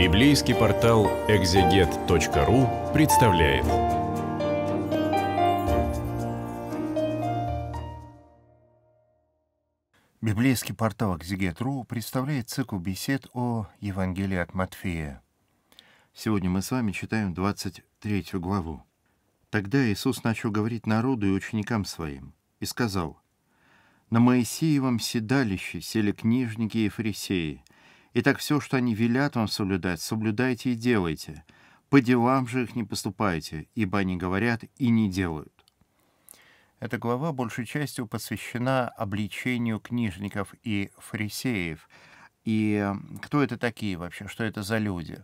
Библейский портал экзегет.ру представляет. Библейский портал экзегет.ру представляет цикл бесед о Евангелии от Матфея. Сегодня мы с вами читаем 23 главу. Тогда Иисус начал говорить народу и ученикам своим, и сказал, «На Моисеевом седалище сели книжники и фарисеи. Итак, все, что они велят вам соблюдать, соблюдайте и делайте. По делам же их не поступайте, ибо они говорят и не делают». Эта глава большей частью посвящена обличению книжников и фарисеев. И кто это такие вообще, что это за люди?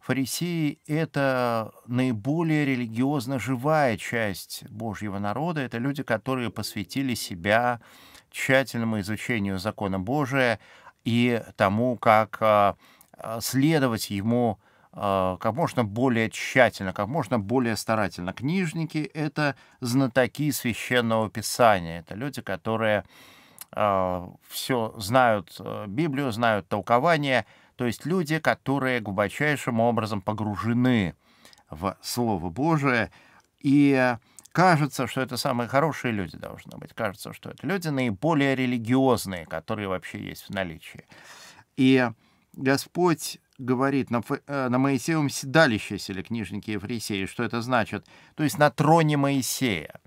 Фарисеи — это наиболее религиозно живая часть Божьего народа. Это люди, которые посвятили себя тщательному изучению закона Божия и тому, как а, а, следовать ему а, как можно более тщательно, как можно более старательно. Книжники — это знатоки священного писания. Это люди, которые все знают Библию, знают толкование — то есть люди, которые глубочайшим образом погружены в Слово Божие, и кажется, что это самые хорошие люди должны быть. Кажется, что это люди наиболее религиозные, которые вообще есть в наличии. И Господь говорит, на, э, на Моисеевом седалище сели книжники и фарисеи. Что это значит? То есть на троне Моисея.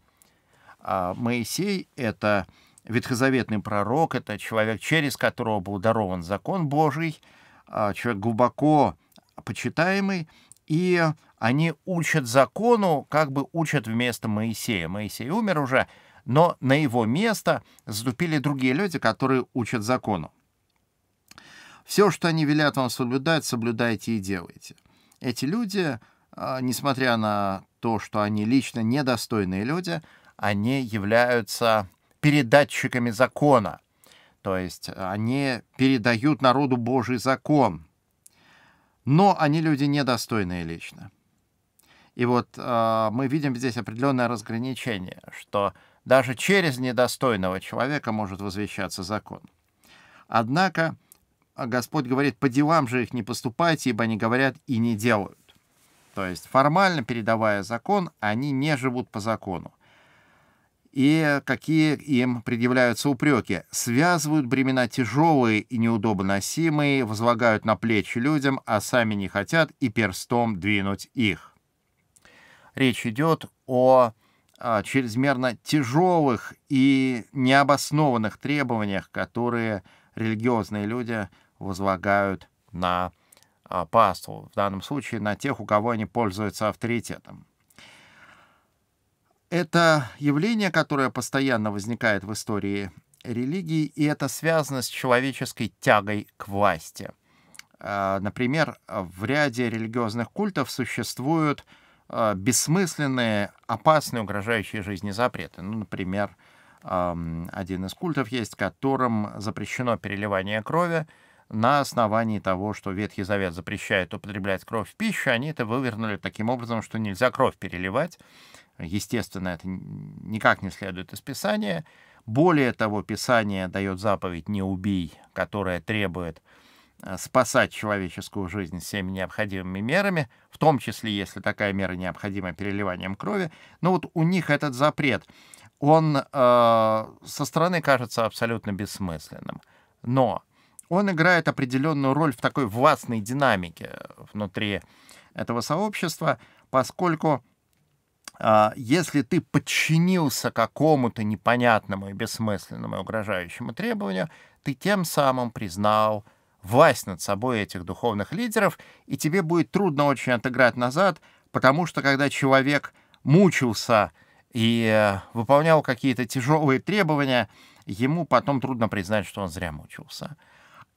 А Моисей — это ветхозаветный пророк, это человек, через которого был дарован закон Божий — а, человек глубоко почитаемый, и они учат закону, как бы учат вместо Моисея. Моисей умер уже, но на его место заступили другие люди, которые учат закону. Все, что они велят вам соблюдать, соблюдайте и делайте. Эти люди, а, несмотря на то, что они лично недостойные люди, они являются передатчиками закона — то есть они передают народу Божий закон, но они люди недостойные лично. И вот э, мы видим здесь определенное разграничение, что даже через недостойного человека может возвещаться закон. Однако Господь говорит, по делам же их не поступайте, ибо они говорят и не делают. То есть формально передавая закон, они не живут по закону и какие им предъявляются упреки. Связывают бремена тяжелые и неудобоносимые, возлагают на плечи людям, а сами не хотят и перстом двинуть их. Речь идет о, о чрезмерно тяжелых и необоснованных требованиях, которые религиозные люди возлагают на а, паству, в данном случае на тех, у кого они пользуются авторитетом. Это явление, которое постоянно возникает в истории религии, и это связано с человеческой тягой к власти. А, например, в ряде религиозных культов существуют а, бессмысленные, опасные, угрожающие жизни запреты. Ну, например, один из культов есть, которым запрещено переливание крови на основании того, что Ветхий Завет запрещает употреблять кровь в пищу, они это вывернули таким образом, что нельзя кровь переливать, Естественно, это никак не следует из Писания. Более того, Писание дает заповедь «не убий», которая требует спасать человеческую жизнь всеми необходимыми мерами, в том числе, если такая мера необходима переливанием крови. Но вот у них этот запрет, он э, со стороны кажется абсолютно бессмысленным. Но он играет определенную роль в такой властной динамике внутри этого сообщества, поскольку а, если ты подчинился какому-то непонятному и бессмысленному и угрожающему требованию, ты тем самым признал власть над собой этих духовных лидеров, и тебе будет трудно очень отыграть назад, потому что когда человек мучился и э, выполнял какие-то тяжелые требования, ему потом трудно признать, что он зря мучился.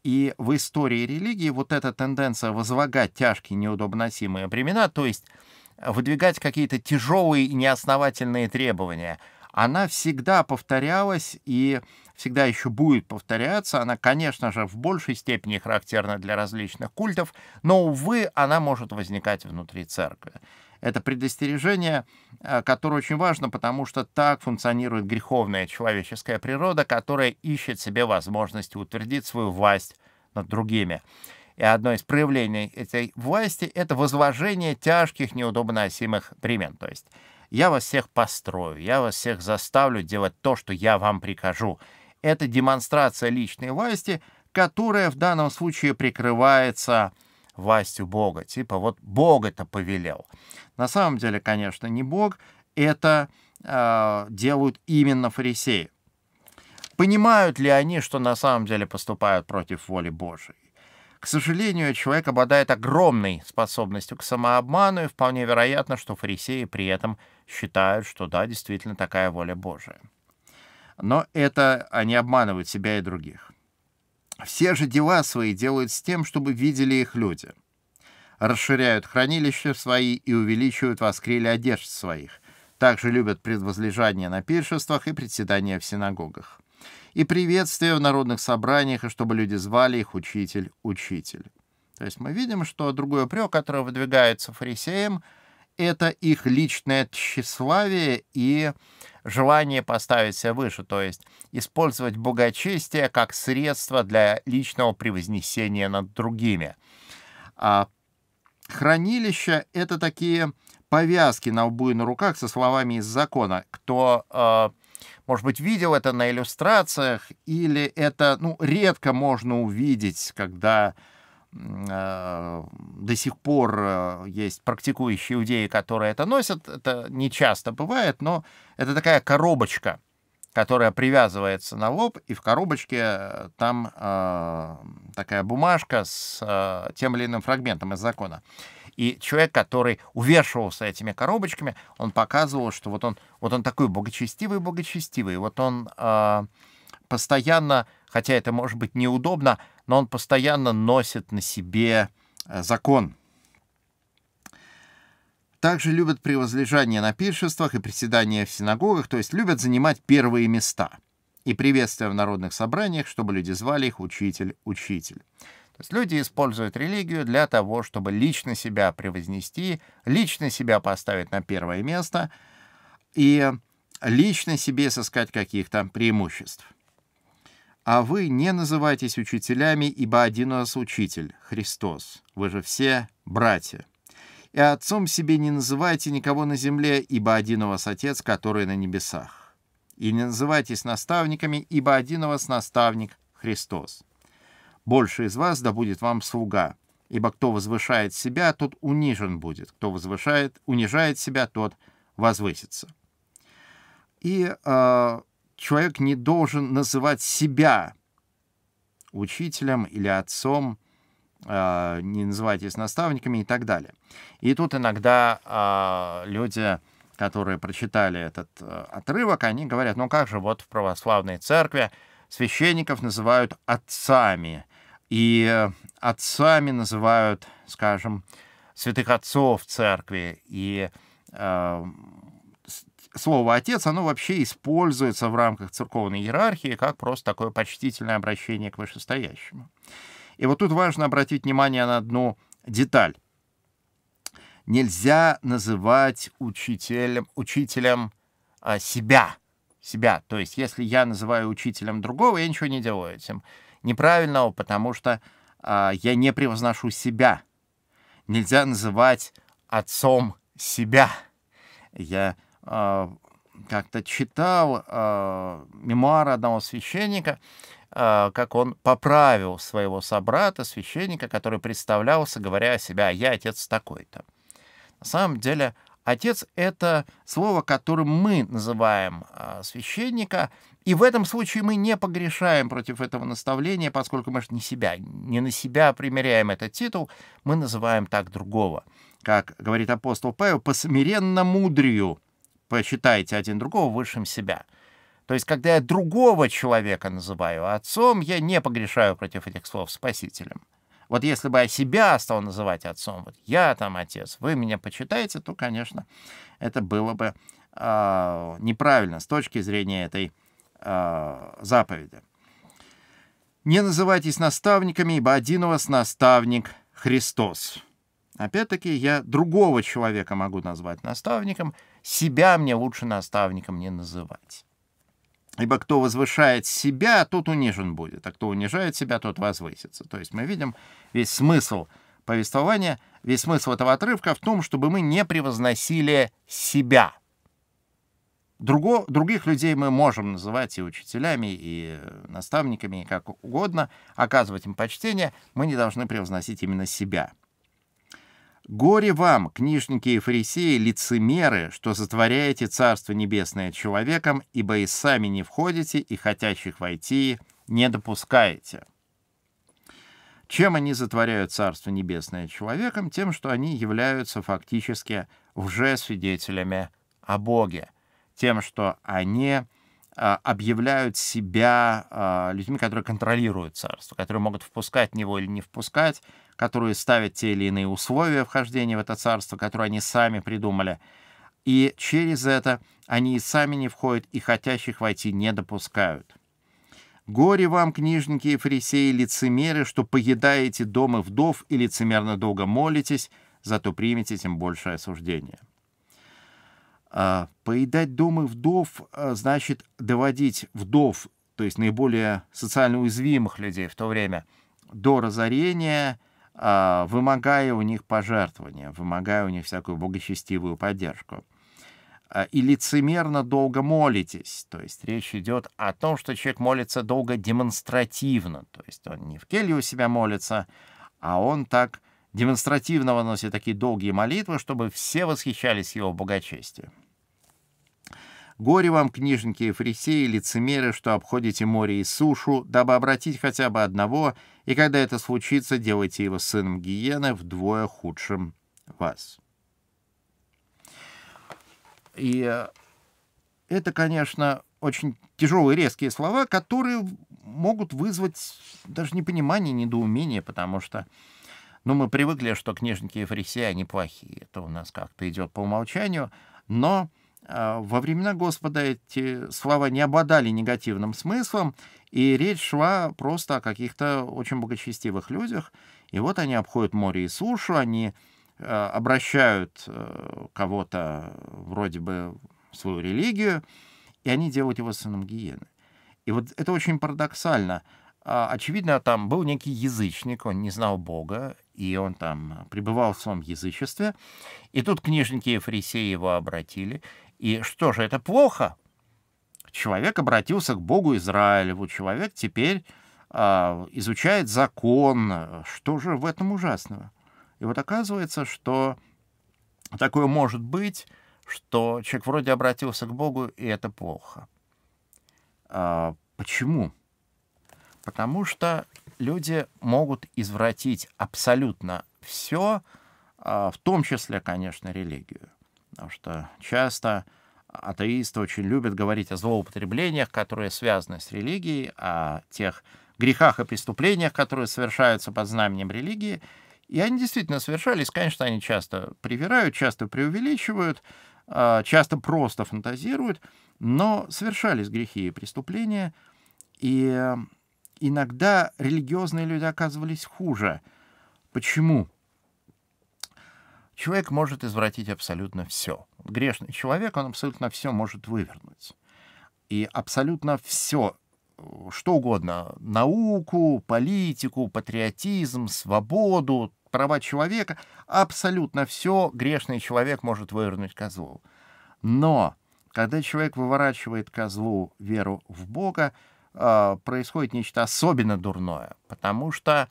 И в истории религии вот эта тенденция возлагать тяжкие неудобносимые бремена, то есть выдвигать какие-то тяжелые и неосновательные требования. Она всегда повторялась и всегда еще будет повторяться. Она, конечно же, в большей степени характерна для различных культов, но, увы, она может возникать внутри церкви. Это предостережение, э, которое очень важно, потому что так функционирует греховная человеческая природа, которая ищет себе возможности утвердить свою власть над другими. И одно из проявлений этой власти — это возложение тяжких, неудобносимых бремен. То есть я вас всех построю, я вас всех заставлю делать то, что я вам прикажу. Это демонстрация личной власти, которая в данном случае прикрывается властью Бога. Типа вот Бог это повелел. На самом деле, конечно, не Бог, это э, делают именно фарисеи. Понимают ли они, что на самом деле поступают против воли Божией? К сожалению, человек обладает огромной способностью к самообману, и вполне вероятно, что фарисеи при этом считают, что да, действительно такая воля Божия. Но это они обманывают себя и других. Все же дела свои делают с тем, чтобы видели их люди. Расширяют хранилища свои и увеличивают воскрели одежд своих. Также любят предвозлежание на пиршествах и председания в синагогах и приветствия в народных собраниях, и чтобы люди звали их учитель, учитель. То есть мы видим, что другой упрек, который выдвигается фарисеям, это их личное тщеславие и желание поставить себя выше, то есть использовать богочестие как средство для личного превознесения над другими. А хранилища — это такие повязки на лбу и на руках со словами из закона. Кто э, может быть, видел это на иллюстрациях, или это, ну, редко можно увидеть, когда до сих пор э, есть практикующие иудеи, которые это носят. Это не часто бывает, но это такая коробочка, которая привязывается на лоб, и в коробочке э, там э, такая бумажка с э, тем или иным фрагментом из закона. И человек, который увешивался этими коробочками, он показывал, что вот он, вот он такой богочестивый-богочестивый. Вот он э, постоянно, хотя это может быть неудобно, но он постоянно носит на себе э, закон. Также любят превозлежание на пиршествах и приседания в синагогах, то есть любят занимать первые места и приветствия в народных собраниях, чтобы люди звали их «учитель, учитель». То есть люди используют религию для того, чтобы лично себя превознести, лично себя поставить на первое место и лично себе сыскать каких-то преимуществ. А вы не называйтесь учителями, ибо один у нас учитель, Христос. Вы же все братья. И отцом себе не называйте никого на земле, ибо один у вас Отец, который на небесах. И не называйтесь наставниками, ибо один у вас наставник, Христос. Больше из вас да будет вам слуга. Ибо кто возвышает себя, тот унижен будет. Кто возвышает, унижает себя, тот возвысится. И э, человек не должен называть себя учителем или отцом, э, не называйтесь наставниками и так далее. И тут иногда э, люди, которые прочитали этот э, отрывок, они говорят, ну как же, вот в православной церкви священников называют отцами, и отцами называют, скажем, святых отцов церкви, и э, слово «отец», оно вообще используется в рамках церковной иерархии как просто такое почтительное обращение к вышестоящему. И вот тут важно обратить внимание на одну деталь. Нельзя называть учителем, учителем а, себя, себя. То есть, если я называю учителем другого, я ничего не делаю этим неправильного, потому что а, я не превозношу себя. Нельзя называть отцом себя. Я как-то читал а, мемуары одного священника, а, как он поправил своего собрата, священника, который представлялся, говоря о себя, «А я отец такой-то. На самом деле, отец — это слово, которым мы называем а, священника — и в этом случае мы не погрешаем против этого наставления, поскольку мы же не себя, не на себя примеряем этот титул, мы называем так другого. Как говорит апостол Павел, по смиренно мудрию посчитайте один другого высшим себя. То есть, когда я другого человека называю отцом, я не погрешаю против этих слов спасителем. Вот если бы я себя стал называть отцом, вот я там отец, вы меня почитаете, то, конечно, это было бы э, неправильно с точки зрения этой э, заповеди. «Не называйтесь наставниками, ибо один у вас наставник Христос». Опять-таки, я другого человека могу назвать наставником, себя мне лучше наставником не называть. Ибо кто возвышает себя, тот унижен будет, а кто унижает себя, тот возвысится. То есть мы видим весь смысл повествования, весь смысл этого отрывка в том, чтобы мы не превозносили себя. Друго, других людей мы можем называть и учителями, и наставниками, и как угодно, оказывать им почтение, мы не должны превозносить именно себя. Горе вам, книжники и фарисеи, лицемеры, что затворяете Царство Небесное человеком, ибо и сами не входите, и хотящих войти не допускаете. Чем они затворяют Царство Небесное человеком? Тем, что они являются фактически лжесвидетелями о Боге. Тем, что они а, объявляют себя а, людьми, которые контролируют царство, которые могут впускать в него или не впускать, которые ставят те или иные условия вхождения в это царство, которые они сами придумали. И через это они и сами не входят, и хотящих войти не допускают. Горе вам, книжники и фарисеи, лицемеры, что поедаете дома вдов и лицемерно долго молитесь, зато примете тем большее осуждение. А, поедать дома вдов а, значит доводить вдов, то есть наиболее социально уязвимых людей в то время, до разорения, вымогая у них пожертвования, вымогая у них всякую богочестивую поддержку. И лицемерно долго молитесь. То есть речь идет о том, что человек молится долго демонстративно. То есть он не в келье у себя молится, а он так демонстративно выносит такие долгие молитвы, чтобы все восхищались его богочестием. Горе вам, книжники и фарисеи, лицемеры, что обходите море и сушу, дабы обратить хотя бы одного, и когда это случится, делайте его сыном гиены вдвое худшим вас. И э, это, конечно, очень тяжелые резкие слова, которые могут вызвать даже непонимание, недоумение, потому что ну, мы привыкли, что книжники и фарисеи, они плохие. Это у нас как-то идет по умолчанию. Но во времена Господа эти слова не обладали негативным смыслом, и речь шла просто о каких-то очень богочестивых людях. И вот они обходят море и сушу, они а, обращают э, кого-то вроде бы в свою религию, и они делают его сыном гиены. И вот это очень парадоксально. А, очевидно, там был некий язычник, он не знал Бога, и он там пребывал в своем язычестве. И тут книжники и фарисеи его обратили, и что же, это плохо? Человек обратился к Богу Израилеву, человек теперь э, изучает закон. Что же в этом ужасного? И вот оказывается, что такое может быть, что человек вроде обратился к Богу, и это плохо. А, почему? Потому что люди могут извратить абсолютно все, а, в том числе, конечно, религию. Потому что часто атеисты очень любят говорить о злоупотреблениях, которые связаны с религией, о тех грехах и преступлениях, которые совершаются под знаменем религии. И они действительно совершались. Конечно, они часто привирают, часто преувеличивают, а, часто просто фантазируют, но совершались грехи и преступления. И иногда религиозные люди оказывались хуже. Почему? Человек может извратить абсолютно все. Грешный человек, он абсолютно все может вывернуть. И абсолютно все, что угодно, науку, политику, патриотизм, свободу, права человека, абсолютно все грешный человек может вывернуть козлу. Но когда человек выворачивает козлу веру в Бога, а, происходит нечто особенно дурное, потому что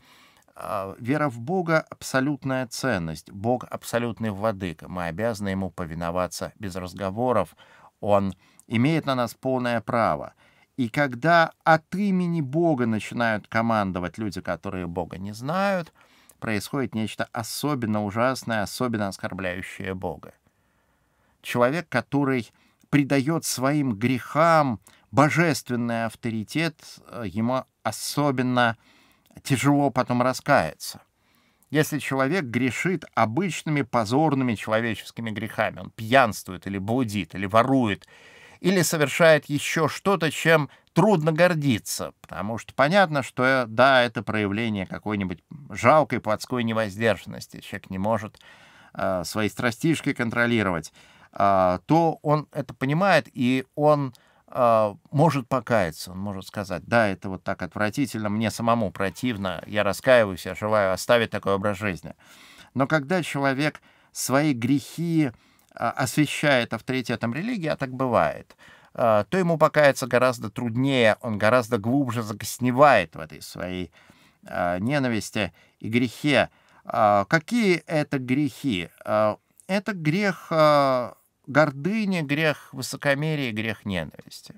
вера в Бога — абсолютная ценность. Бог — абсолютный владыка. Мы обязаны Ему повиноваться без разговоров. Он имеет на нас полное право. И когда от имени Бога начинают командовать люди, которые Бога не знают, происходит нечто особенно ужасное, особенно оскорбляющее Бога. Человек, который придает своим грехам божественный авторитет, э, ему особенно тяжело потом раскаяться. Если человек грешит обычными позорными человеческими грехами, он пьянствует или блудит, или ворует, или совершает еще что-то, чем трудно гордиться, потому что понятно, что, да, это проявление какой-нибудь жалкой плотской невоздержанности, человек не может э, свои страстишки контролировать, э, то он это понимает, и он может покаяться, он может сказать, да, это вот так отвратительно, мне самому противно, я раскаиваюсь, я желаю оставить такой образ жизни. Но когда человек свои грехи а, освещает авторитетом религии, а так бывает, а, то ему покаяться гораздо труднее, он гораздо глубже закосневает в этой своей а, ненависти и грехе. Какие это грехи? Это грех гордыни, грех высокомерия, грех ненависти.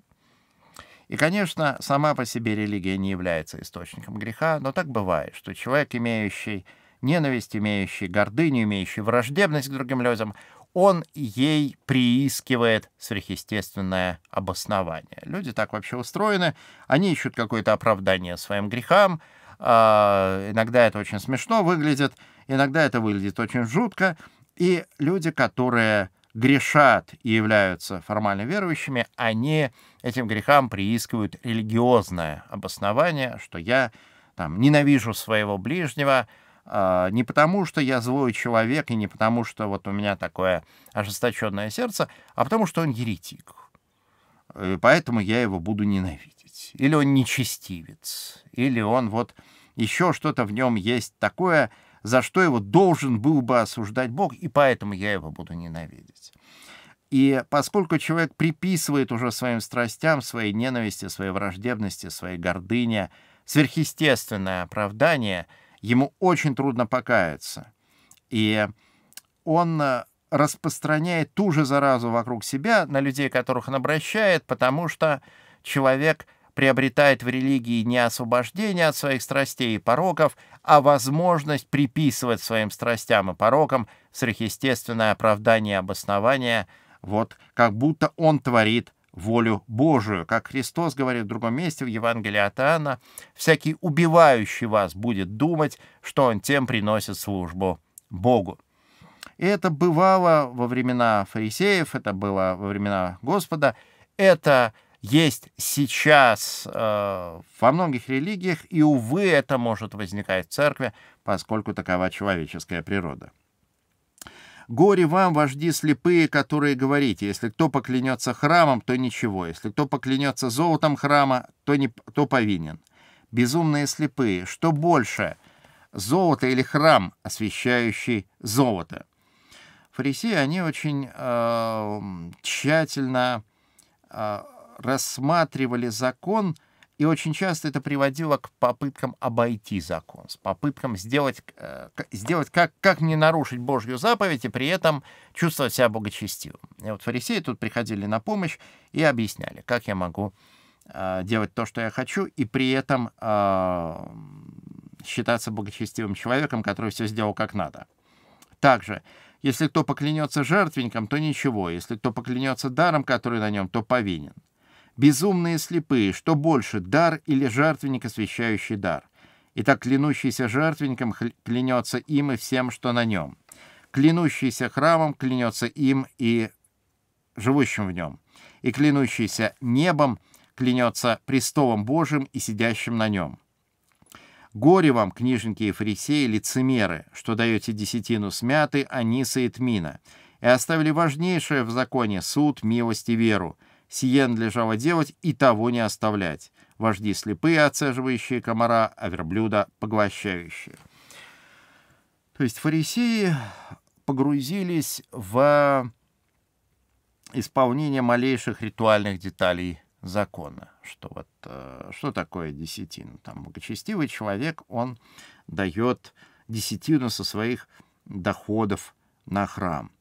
И, конечно, сама по себе религия не является источником греха, но так бывает, что человек, имеющий ненависть, имеющий гордыню, имеющий враждебность к другим людям, он ей приискивает сверхъестественное обоснование. Люди так вообще устроены, они ищут какое-то оправдание своим грехам, а, иногда это очень смешно выглядит, иногда это выглядит очень жутко, и люди, которые грешат и являются формально верующими, они этим грехам приискивают религиозное обоснование, что я там, ненавижу своего ближнего, а, не потому, что я злой человек, и не потому, что вот у меня такое ожесточенное сердце, а потому, что он еретик. И поэтому я его буду ненавидеть. Или он нечестивец, или он вот еще что-то в нем есть такое, за что его должен был бы осуждать Бог, и поэтому я его буду ненавидеть. И поскольку человек приписывает уже своим страстям, своей ненависти, своей враждебности, своей гордыне сверхъестественное оправдание — ему очень трудно покаяться. И он э, распространяет ту же заразу вокруг себя на людей, которых он обращает, потому что человек приобретает в религии не освобождение от своих страстей и пороков, а возможность приписывать своим страстям и порокам сверхъестественное оправдание и обоснование, вот как будто он творит волю Божию. Как Христос говорит в другом месте в Евангелии от Иоанна, «Всякий убивающий вас будет думать, что он тем приносит службу Богу». И это бывало во времена фарисеев, это было во времена Господа, это есть сейчас э, во многих религиях, и, увы, это может возникать в церкви, поскольку такова человеческая природа. Горе вам, вожди слепые, которые говорите, если кто поклянется храмом, то ничего, если кто поклянется золотом храма, то, не, то повинен. Безумные слепые, что больше, золото или храм, освещающий золото? Фарисеи, они очень э, тщательно э, рассматривали закон, и очень часто это приводило к попыткам обойти закон, с попыткам сделать, э, сделать как, как не нарушить Божью заповедь и при этом чувствовать себя богочестивым. И вот фарисеи тут приходили на помощь и объясняли, как я могу э, делать то, что я хочу, и при этом э, считаться богочестивым человеком, который все сделал как надо. Также, если кто поклянется жертвенником, то ничего, если кто поклянется даром, который на нем, то повинен. Безумные слепые, что больше, дар или жертвенник, освящающий дар? Итак, клянущийся жертвенником клянется им и всем, что на нем. Клянущийся храмом клянется им и живущим в нем. И клянущийся небом клянется престолом Божьим и сидящим на нем. Горе вам, книжники и фарисеи, лицемеры, что даете десятину смяты, аниса и тмина, и оставили важнейшее в законе суд, милость и веру, Сие надлежало делать и того не оставлять. Вожди слепые, отцеживающие комара, а верблюда поглощающие. То есть фарисеи погрузились в исполнение малейших ритуальных деталей закона. Что вот э, что такое десятина? Там благочестивый человек, он дает десятину со своих доходов на храм.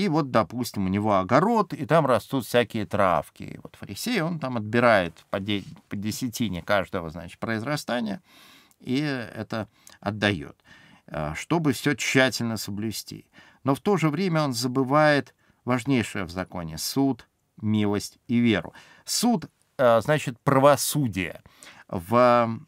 И вот, допустим, у него огород, и там растут всякие травки. И вот фарисей, он там отбирает по, де- по десятине каждого, значит, произрастания, и это отдает, э, чтобы все тщательно соблюсти. Но в то же время он забывает важнейшее в законе — суд, милость и веру. Суд э, значит правосудие. В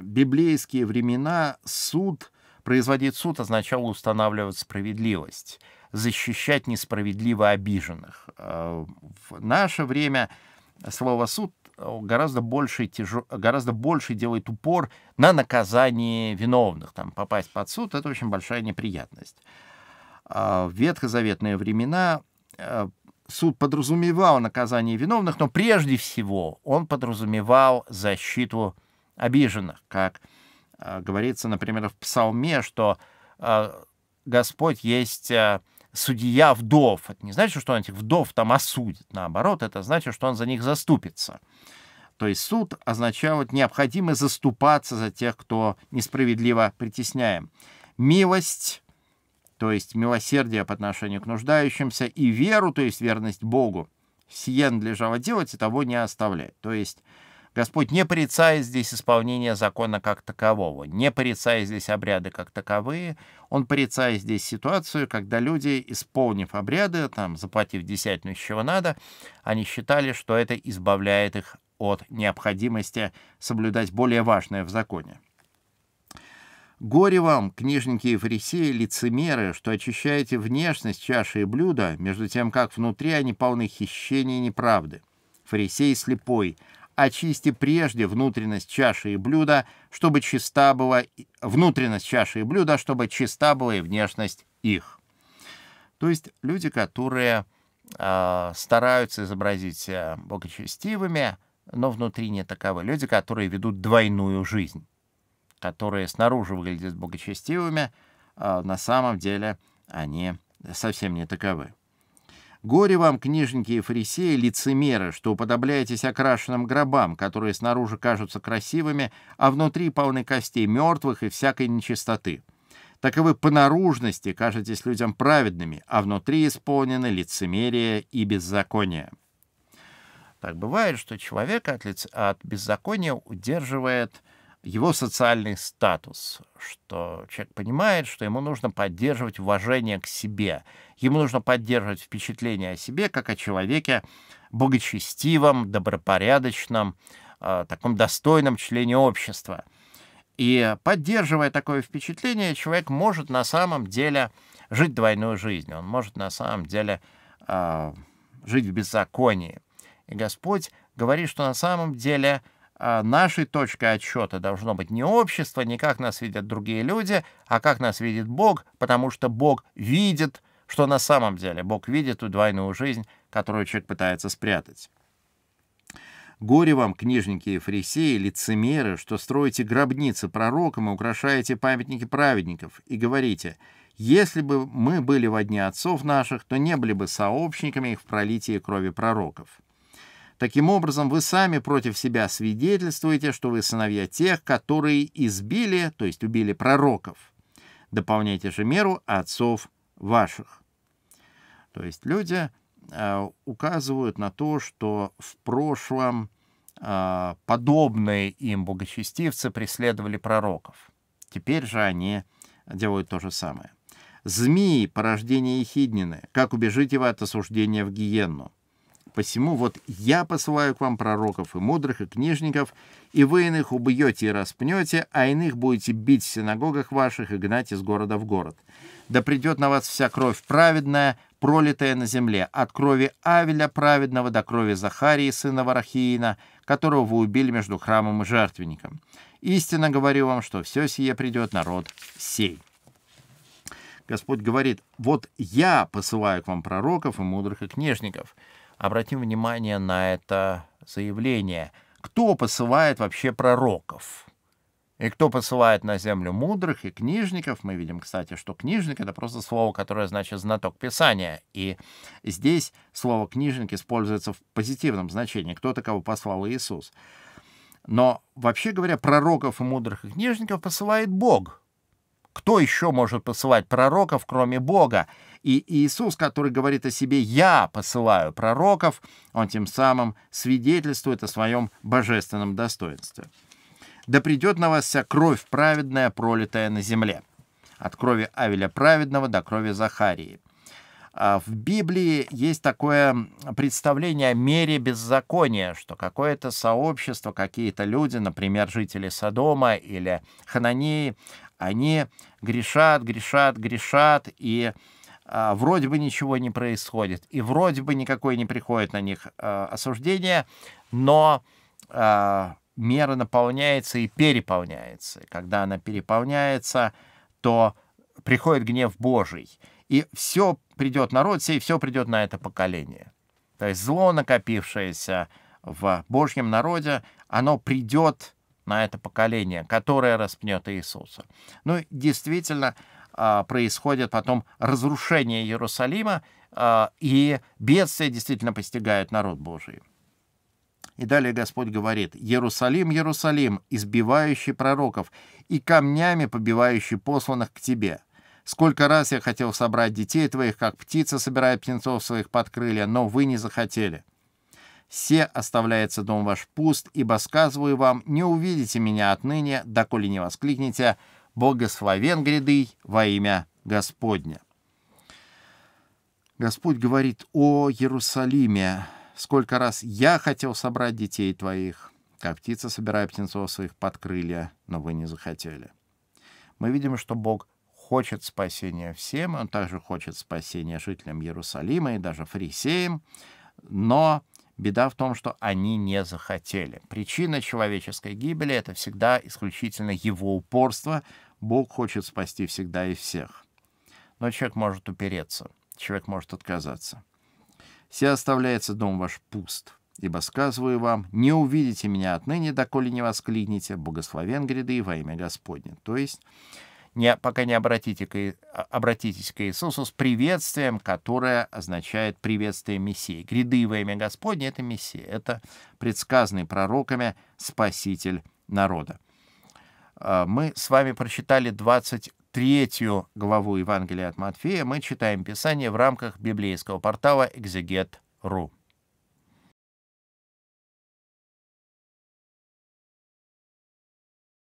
библейские времена суд, производить суд означало устанавливать справедливость — защищать несправедливо обиженных. Э, в наше время слово «суд» гораздо больше, тяжел, гораздо больше делает упор на наказание виновных. Там, попасть под суд — это очень большая неприятность. А в ветхозаветные времена э, суд подразумевал наказание виновных, но прежде всего он подразумевал защиту обиженных, как э, говорится, например, в Псалме, что э, Господь есть э, судья вдов. Это не значит, что он этих вдов там осудит. Наоборот, это значит, что он за них заступится. То есть суд означал необходимо заступаться за тех, кто несправедливо притесняем. Милость, то есть милосердие по отношению к нуждающимся, и веру, то есть верность Богу. Сие надлежало делать и того не оставлять. То есть Господь не порицает здесь исполнение закона как такового, не порицает здесь обряды как таковые, Он порицает здесь ситуацию, когда люди, исполнив обряды, там, заплатив десятину, с чего надо, они считали, что это избавляет их от необходимости соблюдать более важное в законе. Горе вам, книжники и фарисеи, лицемеры, что очищаете внешность чаши и блюда, между тем, как внутри они полны хищения и неправды. Фарисей слепой, очисти прежде внутренность чаши и блюда, чтобы чиста была внутренность чаши и блюда, чтобы чиста была и внешность их. То есть люди, которые э, стараются изобразить себя благочестивыми, но внутри не таковы. Люди, которые ведут двойную жизнь, которые снаружи выглядят благочестивыми, а на самом деле они совсем не таковы. Горе вам, книжники и фарисеи, лицемеры, что уподобляетесь окрашенным гробам, которые снаружи кажутся красивыми, а внутри полны костей мертвых и всякой нечистоты. Так и вы по наружности кажетесь людям праведными, а внутри исполнены лицемерие и беззаконие. Так бывает, что человека от, лиц... от беззакония удерживает его социальный статус, что человек понимает, что ему нужно поддерживать уважение к себе, ему нужно поддерживать впечатление о себе как о человеке благочестивом, добропорядочном, э, таком достойном члене общества. И поддерживая такое впечатление, человек может на самом деле жить двойную жизнь, он может на самом деле э, жить в беззаконии. И Господь говорит, что на самом деле нашей точкой отсчета должно быть не общество, не как нас видят другие люди, а как нас видит Бог, потому что Бог видит, что на самом деле Бог видит ту двойную жизнь, которую человек пытается спрятать. Горе вам, книжники и фарисеи, лицемеры, что строите гробницы пророкам и украшаете памятники праведников, и говорите, если бы мы были во дне отцов наших, то не были бы сообщниками их в пролитии крови пророков. Таким образом, вы сами против себя свидетельствуете, что вы сыновья тех, которые избили, то есть убили пророков. Дополняйте же меру отцов ваших. То есть люди э, указывают на то, что в прошлом э, подобные им богочестивцы преследовали пророков. Теперь же они делают то же самое. «Змеи, порождение Ехиднины, как убежите вы от осуждения в гиенну?» Посему вот я посылаю к вам пророков и мудрых, и книжников, и вы иных убьете и распнете, а иных будете бить в синагогах ваших и гнать из города в город. Да придет на вас вся кровь праведная, пролитая на земле, от крови Авеля праведного до крови Захарии, сына Варахиина, которого вы убили между храмом и жертвенником. Истинно говорю вам, что все сие придет народ сей». Господь говорит, вот я посылаю к вам пророков и мудрых и книжников — обратим внимание на это заявление. Кто посылает вообще пророков? И кто посылает на землю мудрых и книжников? Мы видим, кстати, что книжник — это просто слово, которое значит «знаток Писания». И здесь слово «книжник» используется в позитивном значении. Кто-то, кого послал Иисус. Но, вообще говоря, пророков и мудрых и книжников посылает Бог. Кто еще может посылать пророков, кроме Бога? И Иисус, который говорит о себе «Я посылаю пророков», он тем самым свидетельствует о своем божественном достоинстве. «Да придет на вас вся кровь праведная, пролитая на земле». От крови Авеля праведного до крови Захарии. А в Библии есть такое представление о мере беззакония, что какое-то сообщество, какие-то люди, например, жители Содома или Хананеи, они грешат, грешат, грешат, и вроде бы ничего не происходит, и вроде бы никакое не приходит на них а, осуждение, но а, мера наполняется и переполняется. Когда она переполняется, то приходит гнев Божий, и все придет народ сей, все придет на это поколение. То есть зло, накопившееся в Божьем народе, оно придет на это поколение, которое распнет Иисуса. Ну, действительно, а, происходит потом разрушение Иерусалима, а, и бедствия действительно постигают народ Божий. И далее Господь говорит, «Иерусалим, Иерусалим, избивающий пророков и камнями побивающий посланных к тебе. Сколько раз я хотел собрать детей твоих, как птица собирает птенцов своих под крылья, но вы не захотели. Все оставляется дом ваш пуст, ибо сказываю вам, не увидите меня отныне, доколе не воскликнете, благословен гряды во имя Господня. Господь говорит о Иерусалиме. Сколько раз я хотел собрать детей твоих, как птица собирает птенцов своих под крылья, но вы не захотели. Мы видим, что Бог хочет спасения всем, Он также хочет спасения жителям Иерусалима и даже фарисеям, но Беда в том, что они не захотели. Причина человеческой гибели — это всегда исключительно его упорство. Бог хочет спасти всегда и всех. Но человек может упереться, человек может отказаться. «Все оставляется дом ваш пуст, ибо сказываю вам, не увидите меня отныне, доколе не воскликнете, благословен гряды во имя Господне». То есть не, пока не обратите к, а, обратитесь к Иисусу с приветствием, которое означает приветствие Мессии. Гряды во имя Господне — это Мессия, это предсказанный пророками Спаситель народа. А, мы с вами прочитали 23 главу Евангелия от Матфея. Мы читаем Писание в рамках библейского портала «Экзегет.ру».